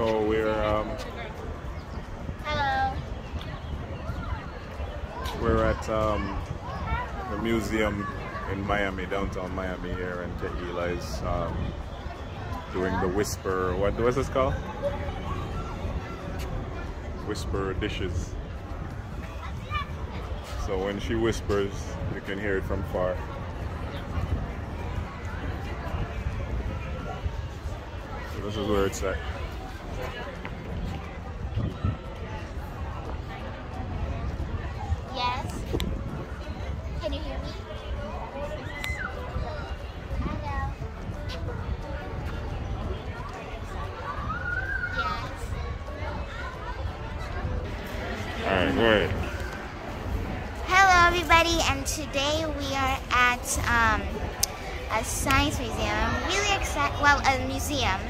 we're um, Hello. we're at um, the museum in Miami, downtown Miami here, and Kate is um, doing the whisper. What was this called? Whisper dishes. So when she whispers, you can hear it from far. So this is where it's at. Can you hear me? Hello. Yes. Alright, go ahead. Hello, everybody, and today we are at um, a science museum. I'm really excited. Well, a museum,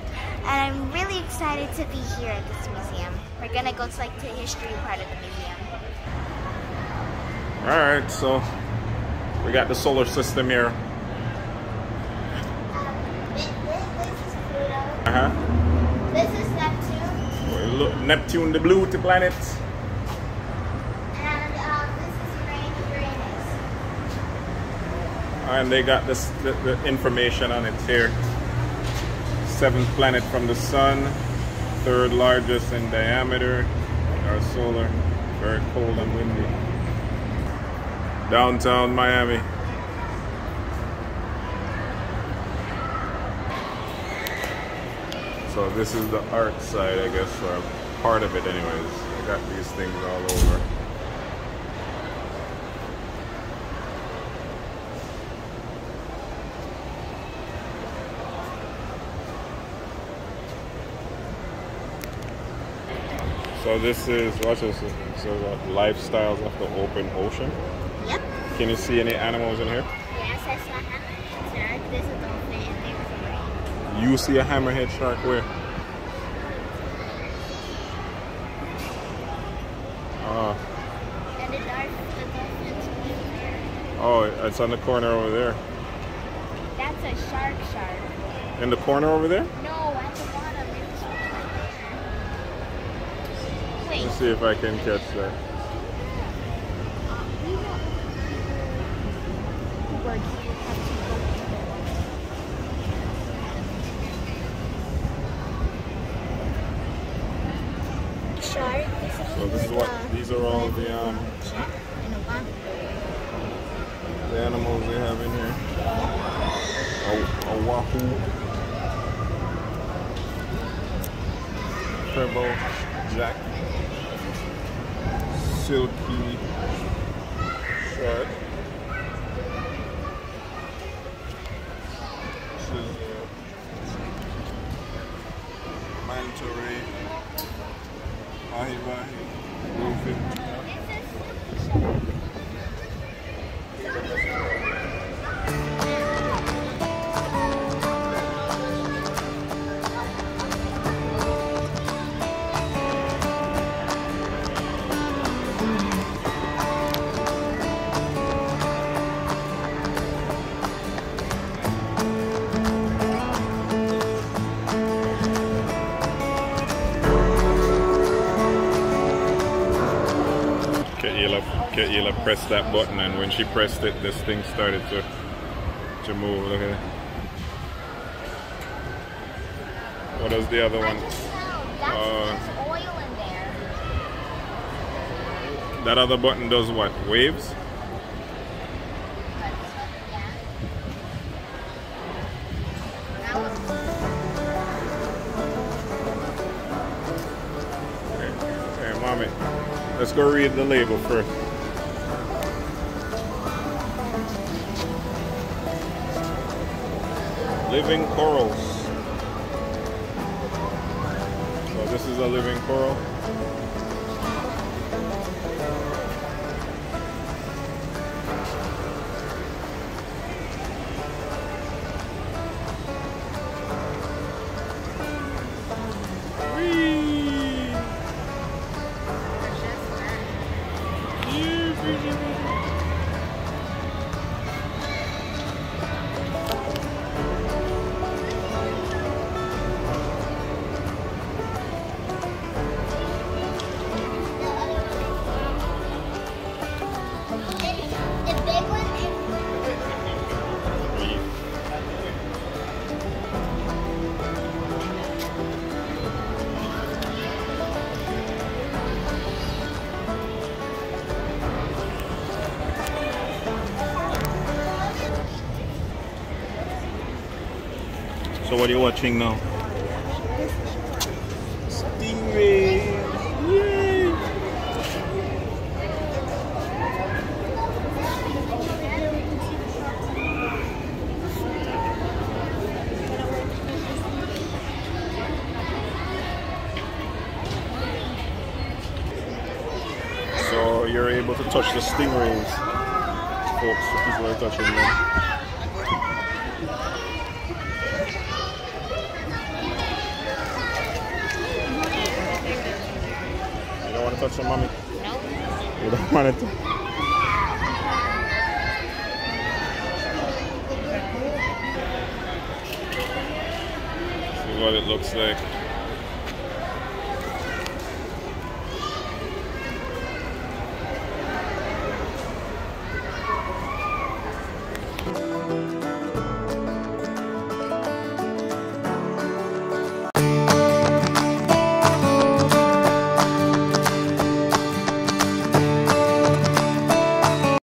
and I'm really excited to be here at this museum. We're gonna go to like the history part of the museum. Alright, so we got the solar system here. This, this is Pluto. Uh-huh. This is Neptune, Look, Neptune, the blue the planet. and um, this is Uranus. And they got this the, the information on it here. Seventh planet from the sun, third largest in diameter, our solar, very cold and windy. Downtown Miami. So this is the art side, I guess, or part of it anyways. They got these things all over. So this is what's this? So lifestyles of the open ocean. Can you see any animals in here? Yes, I saw a hammerhead shark. There's a dolphin, and there's a ray. You see a hammerhead shark where? Uh, And the, dark, the dolphin's blue there. oh, it's on the corner over there. That's a shark shark. In the corner over there? No, at the bottom. It's right there. Wait. Let's see if I can catch that. Shark. So this is what these are all the um the animals they have in here. A, a wahoo, treble, jack, silky shark. आहिबाहे Keilah, Keilah pressed that button, and when she pressed it, this thing started to to move. Look at it. What is the other one? Uh, that's oil in there. That other button does what? Waves? But, yeah. That was Hey, hey, mommy, let's go read the label first. Living corals. So this is a living coral. So what are you watching now? Stingray! Yay! So you're able to touch the stingrays, folks. People are touching them. You don't want to touch them, mommy? Nope. You don't want to. See what it looks like.